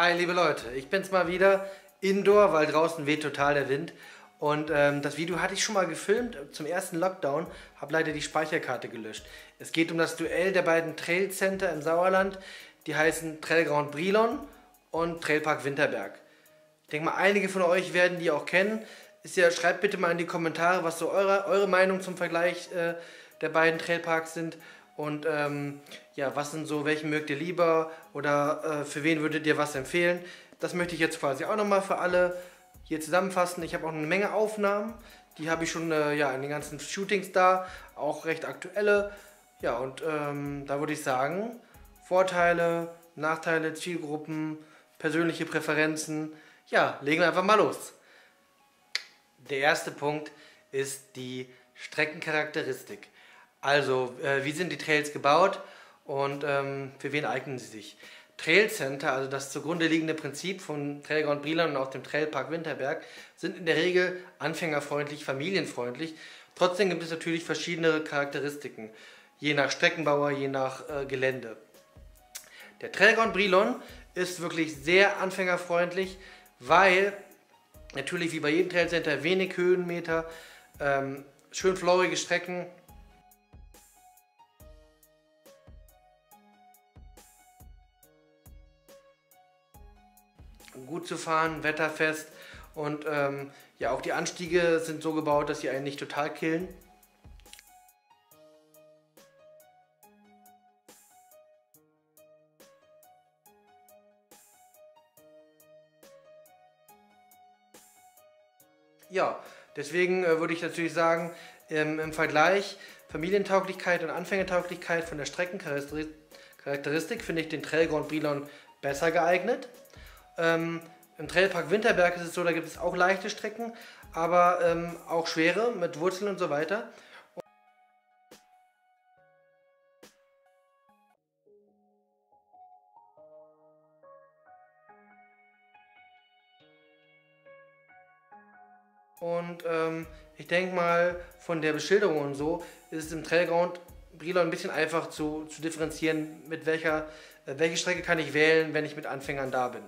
Hi liebe Leute, ich bin's mal wieder, Indoor, weil draußen weht total der Wind. Und ähm, das Video hatte ich schon mal gefilmt zum ersten Lockdown, habe leider die Speicherkarte gelöscht. Es geht um das Duell der beiden Trail Center im Sauerland, die heißen Trail Grand Brilon und Trailpark Winterberg. Ich denke mal, einige von euch werden die auch kennen. Ist ja, schreibt bitte mal in die Kommentare, was so eure, eure Meinung zum Vergleich äh, der beiden Trailparks sind. Und ähm, ja, was sind so, welchen mögt ihr lieber oder äh, für wen würdet ihr was empfehlen? Das möchte ich jetzt quasi auch nochmal für alle hier zusammenfassen. Ich habe auch eine Menge Aufnahmen, die habe ich schon äh, ja, in den ganzen Shootings da, auch recht aktuelle. Ja, und ähm, da würde ich sagen, Vorteile, Nachteile, Zielgruppen, persönliche Präferenzen. Ja, legen wir einfach mal los. Der erste Punkt ist die Streckencharakteristik. Also, äh, wie sind die Trails gebaut und ähm, für wen eignen sie sich? Trail Center, also das zugrunde liegende Prinzip von Trailground Brieland und auch dem Trailpark Winterberg, sind in der Regel anfängerfreundlich, familienfreundlich. Trotzdem gibt es natürlich verschiedene Charakteristiken, je nach Streckenbauer, je nach äh, Gelände. Der Trailground Brilon ist wirklich sehr anfängerfreundlich, weil natürlich wie bei jedem Trailcenter wenig Höhenmeter, ähm, schön florige Strecken, gut zu fahren, wetterfest und ähm, ja, auch die Anstiege sind so gebaut, dass sie einen nicht total killen. Ja, deswegen äh, würde ich natürlich sagen, ähm, im Vergleich Familientauglichkeit und Anfängertauglichkeit von der Streckencharakteristik finde ich den Trail Grand Brilon besser geeignet. Ähm, Im Trailpark Winterberg ist es so, da gibt es auch leichte Strecken, aber ähm, auch schwere mit Wurzeln und so weiter. Und ähm, ich denke mal, von der Beschilderung und so ist es im Trailground Brilon ein bisschen einfach zu, zu differenzieren, mit welcher, äh, welche Strecke kann ich wählen, wenn ich mit Anfängern da bin.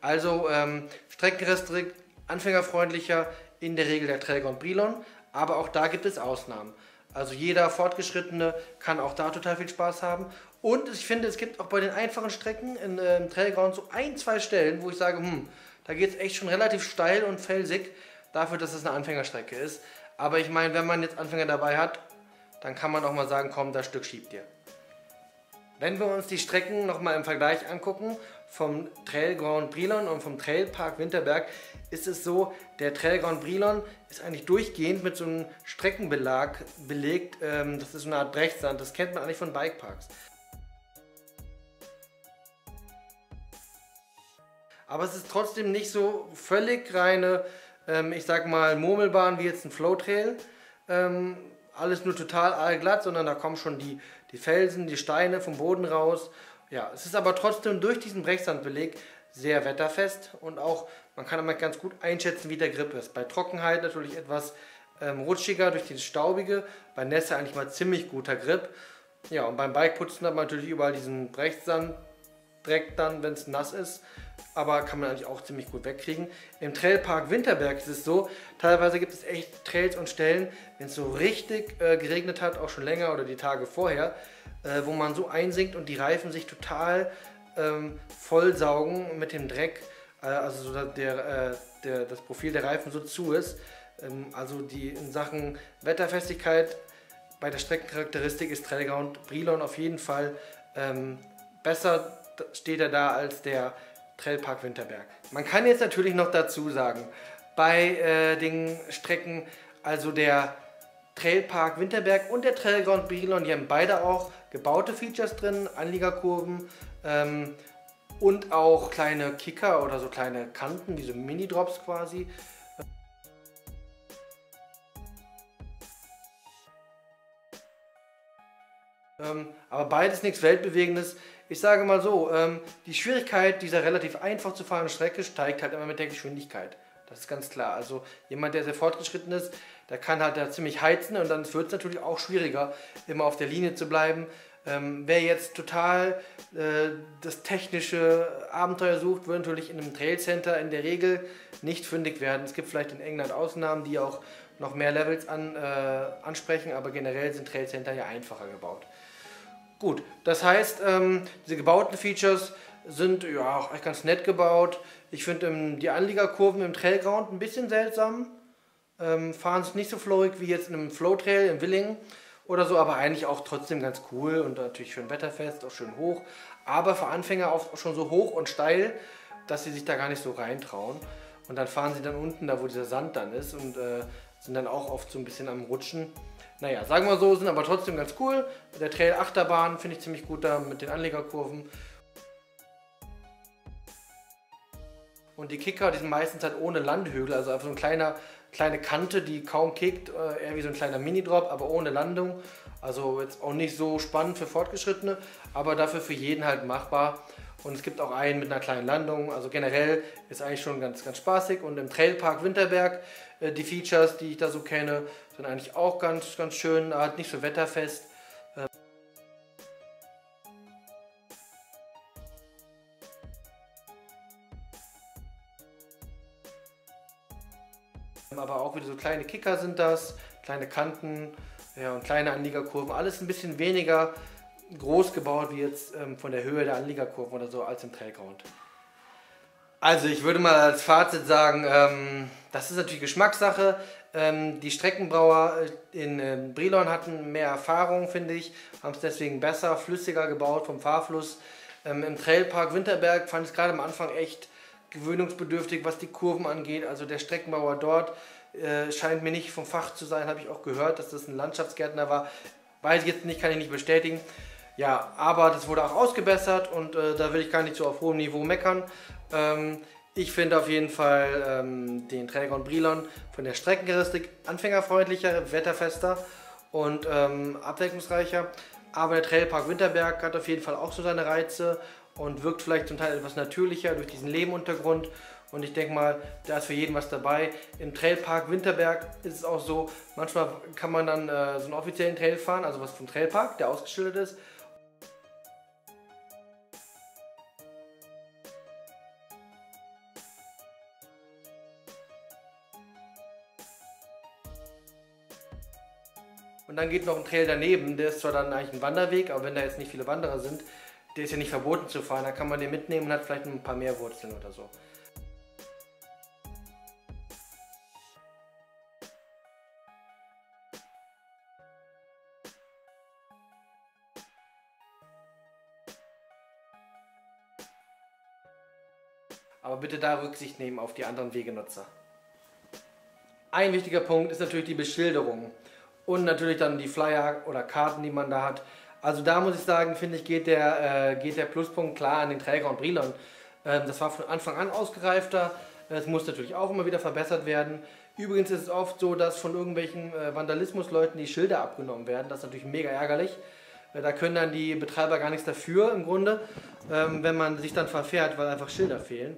Also ähm, streckenrestrikt, anfängerfreundlicher, in der Regel der Träger und Brilon, aber auch da gibt es Ausnahmen. Also jeder Fortgeschrittene kann auch da total viel Spaß haben. Und ich finde, es gibt auch bei den einfachen Strecken in, äh, im Trailground so ein, zwei Stellen, wo ich sage, hm, da geht es echt schon relativ steil und felsig, dafür, dass es eine Anfängerstrecke ist. Aber ich meine, wenn man jetzt Anfänger dabei hat, dann kann man auch mal sagen, komm, das Stück schiebt ihr. Wenn wir uns die Strecken nochmal im Vergleich angucken, vom Trail Grand Brilon und vom Trailpark Winterberg, ist es so, der Trail Grand Brilon ist eigentlich durchgehend mit so einem Streckenbelag belegt. Ähm, das ist so eine Art Brechtsand, das kennt man eigentlich von Bikeparks. Aber es ist trotzdem nicht so völlig reine, ähm, ich sag mal, Murmelbahn wie jetzt ein Flow Trail. Ähm, alles nur total allglatt, sondern da kommen schon die, die Felsen, die Steine vom Boden raus. Ja, es ist aber trotzdem durch diesen Brechsandbeleg sehr wetterfest und auch, man kann immer ganz gut einschätzen, wie der Grip ist. Bei Trockenheit natürlich etwas ähm, rutschiger durch dieses Staubige, bei Nässe eigentlich mal ziemlich guter Grip. Ja, und beim Bikeputzen hat man natürlich überall diesen Brechsand, Dreck dann, wenn es nass ist aber kann man eigentlich auch ziemlich gut wegkriegen. Im Trailpark Winterberg ist es so, teilweise gibt es echt Trails und Stellen, wenn es so richtig äh, geregnet hat, auch schon länger oder die Tage vorher, äh, wo man so einsinkt und die Reifen sich total ähm, vollsaugen mit dem Dreck, äh, also so der, äh, der, das Profil der Reifen so zu ist. Ähm, also die in Sachen Wetterfestigkeit bei der Streckencharakteristik ist Trailground Brilon auf jeden Fall ähm, besser steht er da als der Trailpark Winterberg. Man kann jetzt natürlich noch dazu sagen, bei äh, den Strecken, also der Trailpark Winterberg und der Trailground Brilon, die haben beide auch gebaute Features drin, Anliegerkurven ähm, und auch kleine Kicker oder so kleine Kanten, diese Mini-Drops quasi. Ähm, aber beides nichts Weltbewegendes. Ich sage mal so, ähm, die Schwierigkeit dieser relativ einfach zu fahrenden Strecke steigt halt immer mit der Geschwindigkeit. Das ist ganz klar. Also jemand, der sehr fortgeschritten ist, der kann halt da ziemlich heizen und dann wird es natürlich auch schwieriger, immer auf der Linie zu bleiben. Ähm, wer jetzt total äh, das technische Abenteuer sucht, wird natürlich in einem Trail Center in der Regel nicht fündig werden. Es gibt vielleicht in England Ausnahmen, die auch noch mehr Levels an, äh, ansprechen, aber generell sind Trail Center ja einfacher gebaut. Gut, das heißt, ähm, diese gebauten Features sind ja auch ganz nett gebaut. Ich finde ähm, die Anliegerkurven im Trailground ein bisschen seltsam. Ähm, fahren es nicht so flowig wie jetzt in einem Flow Trail in Willingen oder so, aber eigentlich auch trotzdem ganz cool und natürlich schön wetterfest, auch schön hoch. Aber für Anfänger auch schon so hoch und steil, dass sie sich da gar nicht so reintrauen. Und dann fahren sie dann unten, da wo dieser Sand dann ist und äh, sind dann auch oft so ein bisschen am Rutschen. Naja, sagen wir so, sind aber trotzdem ganz cool. Der Trail Achterbahn finde ich ziemlich gut da mit den Anlegerkurven. Und die Kicker, die sind meistens halt ohne Landhügel, also einfach so ein kleiner kleine Kante, die kaum kickt, äh, eher wie so ein kleiner Mini-Drop, aber ohne Landung. Also jetzt auch nicht so spannend für Fortgeschrittene, aber dafür für jeden halt machbar. Und es gibt auch einen mit einer kleinen Landung. Also generell ist eigentlich schon ganz, ganz spaßig. Und im Trailpark Winterberg, äh, die Features, die ich da so kenne, sind eigentlich auch ganz, ganz schön, halt nicht so wetterfest. Kleine Kicker sind das, kleine Kanten ja, und kleine Anliegerkurven. Alles ein bisschen weniger groß gebaut wie jetzt ähm, von der Höhe der Anliegerkurven oder so als im Trailground. Also ich würde mal als Fazit sagen, ähm, das ist natürlich Geschmackssache. Ähm, die Streckenbrauer äh, in äh, Brilon hatten mehr Erfahrung, finde ich, haben es deswegen besser, flüssiger gebaut vom Fahrfluss. Ähm, Im Trailpark Winterberg fand ich es gerade am Anfang echt gewöhnungsbedürftig, was die Kurven angeht. Also der Streckenbauer dort äh, scheint mir nicht vom Fach zu sein, habe ich auch gehört, dass das ein Landschaftsgärtner war. Weiß ich jetzt nicht, kann ich nicht bestätigen. Ja, aber das wurde auch ausgebessert und äh, da will ich gar nicht so auf hohem Niveau meckern. Ähm, ich finde auf jeden Fall ähm, den Träger Brilon von der Streckencharakteristik anfängerfreundlicher, wetterfester und ähm, abwechslungsreicher. Aber der Trailpark Winterberg hat auf jeden Fall auch so seine Reize und wirkt vielleicht zum Teil etwas natürlicher durch diesen Lebenuntergrund. Und ich denke mal, da ist für jeden was dabei. Im Trailpark Winterberg ist es auch so, manchmal kann man dann äh, so einen offiziellen Trail fahren, also was vom Trailpark, der ausgeschildert ist. Und dann geht noch ein Trail daneben, der ist zwar dann eigentlich ein Wanderweg, aber wenn da jetzt nicht viele Wanderer sind, der ist ja nicht verboten zu fahren, da kann man den mitnehmen und hat vielleicht ein paar mehr Wurzeln oder so. Aber bitte da Rücksicht nehmen auf die anderen Wegenutzer. Ein wichtiger Punkt ist natürlich die Beschilderung und natürlich dann die Flyer oder Karten, die man da hat. Also da muss ich sagen, finde ich, geht der, äh, geht der Pluspunkt klar an den Träger und Brilon. Ähm, das war von Anfang an ausgereifter. Es muss natürlich auch immer wieder verbessert werden. Übrigens ist es oft so, dass von irgendwelchen äh, Vandalismusleuten die Schilder abgenommen werden. Das ist natürlich mega ärgerlich. Äh, da können dann die Betreiber gar nichts dafür im Grunde, ähm, wenn man sich dann verfährt, weil einfach Schilder fehlen.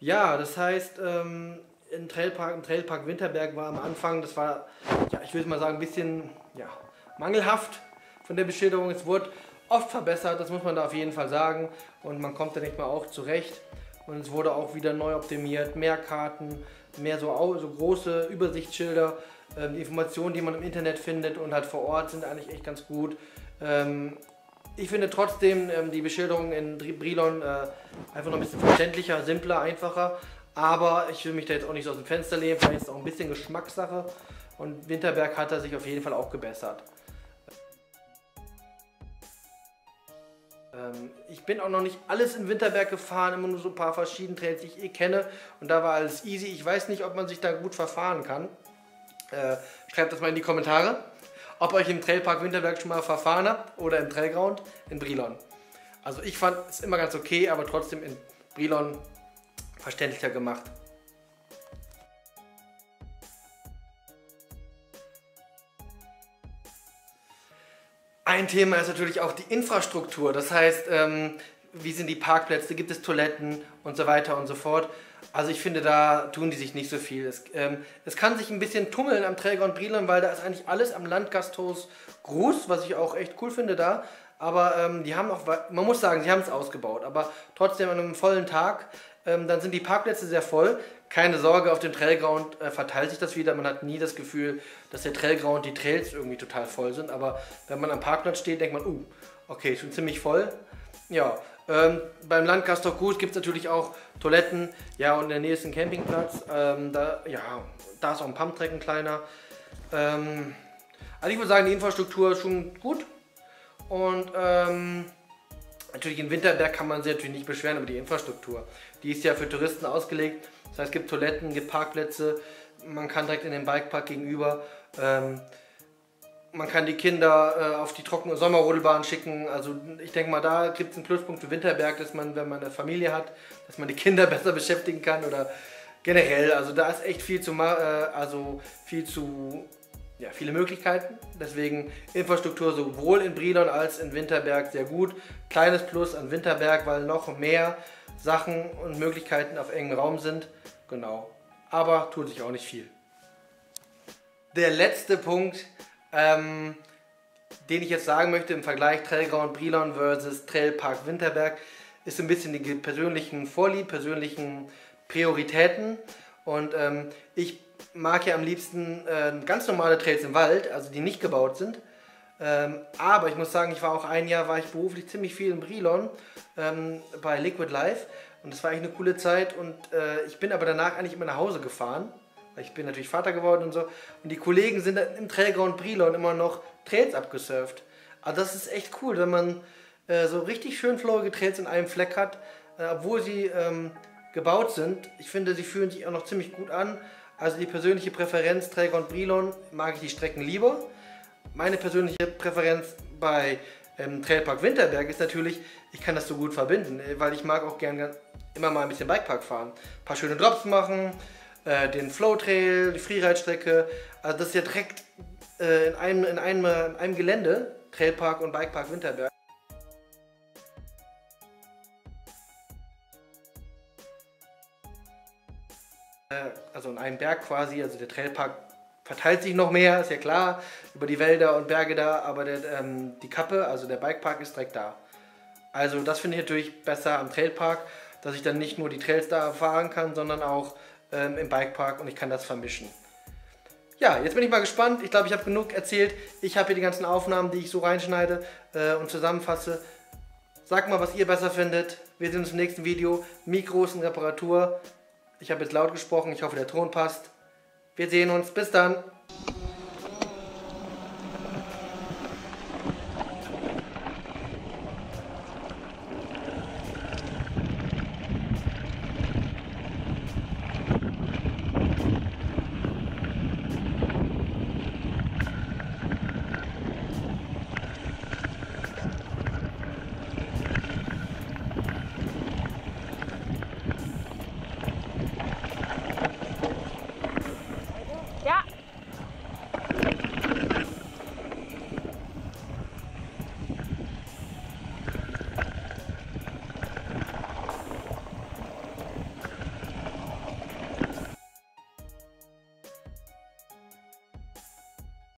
Ja, das heißt, ähm, im Trailpark, im Trailpark Winterberg war am Anfang, das war, ja, ich würde mal sagen, ein bisschen ja, mangelhaft von der Beschilderung. Es wurde oft verbessert, das muss man da auf jeden Fall sagen. Und man kommt da nicht mal auch zurecht. Und es wurde auch wieder neu optimiert, mehr Karten, mehr so, so große Übersichtsschilder. Ähm, die Informationen, die man im Internet findet und halt vor Ort, sind eigentlich echt ganz gut. Ähm, ich finde trotzdem ähm, die Beschilderung in Brilon äh, einfach noch ein bisschen verständlicher, simpler, einfacher. Aber ich will mich da jetzt auch nicht so aus dem Fenster lehnen, ist es auch ein bisschen Geschmackssache. Und Winterberg hat er sich auf jeden Fall auch gebessert. Ähm, ich bin auch noch nicht alles in Winterberg gefahren, immer nur so ein paar verschiedene Trails, die ich eh kenne. Und da war alles easy. Ich weiß nicht, ob man sich da gut verfahren kann. Äh, schreibt das mal in die Kommentare, ob euch im Trailpark Winterberg schon mal verfahren habt oder im Trailground in Brilon. Also ich fand es immer ganz okay, aber trotzdem in Brilon verständlicher gemacht. Ein Thema ist natürlich auch die Infrastruktur. Das heißt, ähm, wie sind die Parkplätze, gibt es Toiletten und so weiter und so fort. Also ich finde, da tun die sich nicht so viel. Es, ähm, es kann sich ein bisschen tummeln am Träger und Brilon, weil da ist eigentlich alles am Landgasthaus groß, was ich auch echt cool finde da. Aber ähm, die haben auch, man muss sagen, sie haben es ausgebaut. Aber trotzdem an einem vollen Tag, ähm, dann sind die Parkplätze sehr voll. Keine Sorge, auf dem Trailground äh, verteilt sich das wieder. Man hat nie das Gefühl, dass der Trailground, die Trails irgendwie total voll sind. Aber wenn man am Parkplatz steht, denkt man, uh, okay, schon ziemlich voll. Ja, ähm, beim Landgasthof Gut gibt es natürlich auch Toiletten. Ja, und der Nähe Campingplatz. Ähm, da, ja, da ist auch ein Pumptrack, ein kleiner. Ähm, also ich würde sagen, die Infrastruktur ist schon gut. Und ähm, natürlich in Winterberg kann man sich natürlich nicht beschweren über die Infrastruktur. Die ist ja für Touristen ausgelegt. Das heißt, es gibt Toiletten, gibt Parkplätze. Man kann direkt in den Bikepark gegenüber. Man kann die Kinder äh, auf die trockene Sommerrodelbahn schicken. Also ich denke mal, da gibt es einen Pluspunkt für Winterberg, dass man, wenn man eine Familie hat, dass man die Kinder besser beschäftigen kann oder generell. Also da ist echt viel zu äh, also viel zu ja, viele Möglichkeiten. Deswegen Infrastruktur sowohl in Brilon als in Winterberg sehr gut. Kleines Plus an Winterberg, weil noch mehr Sachen und Möglichkeiten auf engem Raum sind. Genau. Aber tut sich auch nicht viel. Der letzte Punkt, ähm, den ich jetzt sagen möchte im Vergleich Trailground Brilon versus Trailpark Winterberg, ist ein bisschen die persönlichen Vorlieb, persönlichen Prioritäten. Und ähm, ich mag ja am liebsten äh, ganz normale Trails im Wald, also die nicht gebaut sind. Ähm, aber ich muss sagen, ich war auch ein Jahr, war ich beruflich ziemlich viel in Brilon ähm, bei Liquid Life und das war eigentlich eine coole Zeit und äh, ich bin aber danach eigentlich immer nach Hause gefahren, ich bin natürlich Vater geworden und so und die Kollegen sind im Trailground Brilon immer noch Trails abgesurft. Also das ist echt cool, wenn man äh, so richtig schön flowige Trails in einem Fleck hat, äh, obwohl sie ähm, gebaut sind. Ich finde, sie fühlen sich auch noch ziemlich gut an. Also die persönliche Präferenz Träger und Brilon mag ich die Strecken lieber. Meine persönliche Präferenz bei ähm, Trailpark Winterberg ist natürlich, ich kann das so gut verbinden, äh, weil ich mag auch gerne immer mal ein bisschen Bikepark fahren. Ein paar schöne Drops machen, äh, den Flow Trail, die Freeride-Strecke. Also das ist ja direkt äh, in, einem, in, einem, in einem Gelände, Trailpark und Bikepark Winterberg. Äh, also in einem Berg quasi, also der Trailpark verteilt sich noch mehr, ist ja klar, über die Wälder und Berge da, aber der, ähm, die Kappe, also der Bikepark ist direkt da. Also das finde ich natürlich besser am Trailpark, dass ich dann nicht nur die Trails da fahren kann, sondern auch ähm, im Bikepark und ich kann das vermischen. Ja, jetzt bin ich mal gespannt. Ich glaube, ich habe genug erzählt. Ich habe hier die ganzen Aufnahmen, die ich so reinschneide äh, und zusammenfasse. Sagt mal, was ihr besser findet. Wir sehen uns im nächsten Video. Mikros und Reparatur. Ich habe jetzt laut gesprochen, ich hoffe der Ton passt. Wir sehen uns, bis dann.